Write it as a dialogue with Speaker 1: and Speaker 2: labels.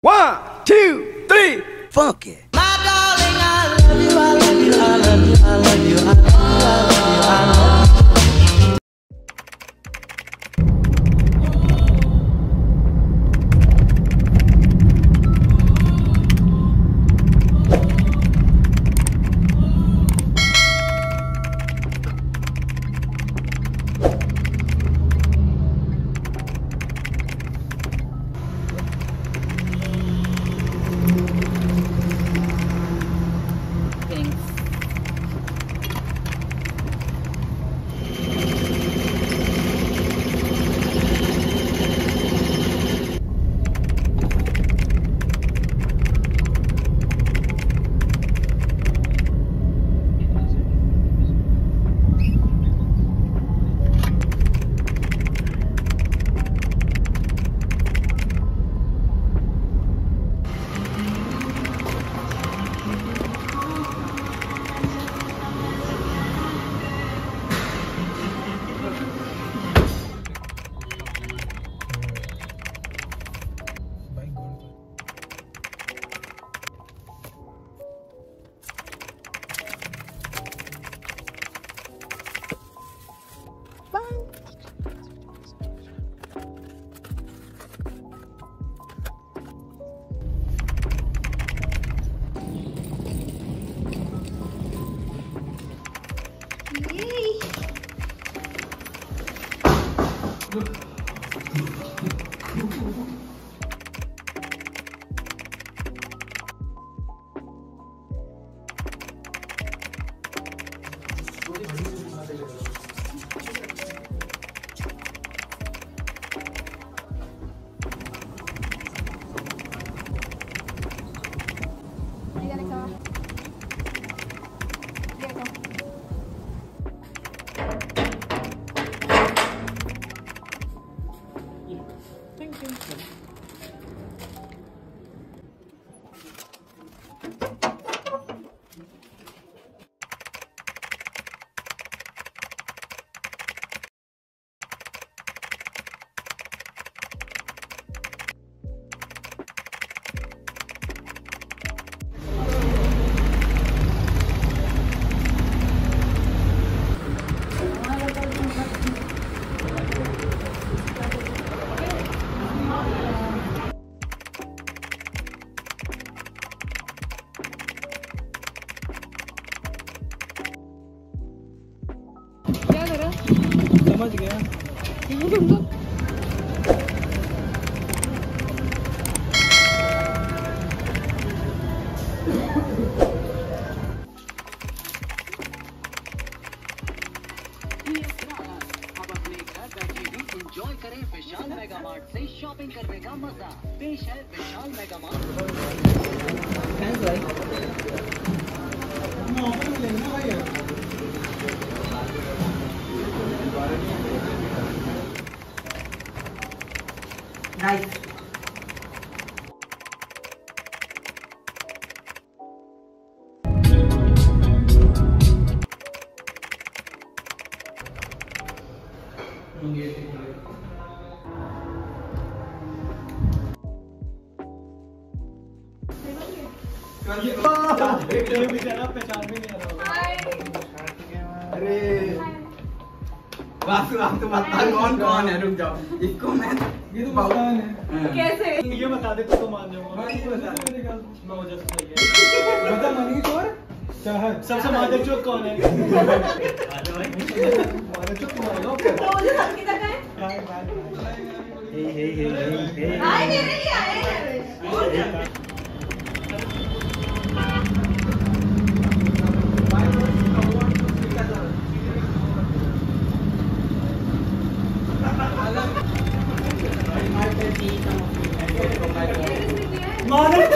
Speaker 1: One, two, three, funk
Speaker 2: Yay!
Speaker 3: समझ गया।
Speaker 4: करें विशाल मेगा मार्ट से शॉपिंग करने का मज़ा पेश है विशाल मेगा मार्ट
Speaker 3: नाइस पहचान भी नहीं आ रहा
Speaker 1: अरे। बात बात तो बता कौन कौन है? रुक जाओ। इसको मैं
Speaker 3: ये तो भगवान है।
Speaker 2: कैसे?
Speaker 3: ये बता दे तो तो मान जाऊँगा।
Speaker 1: हाँ, ये बता दे।
Speaker 3: मैं वजह से बता मनी चोर चाहत सबसे मादक चोर कौन है? मादक चोर कौन है
Speaker 2: तो मुझे संगीता का है।
Speaker 1: हे हे हे हे
Speaker 2: आए मेरे लिए आए Mời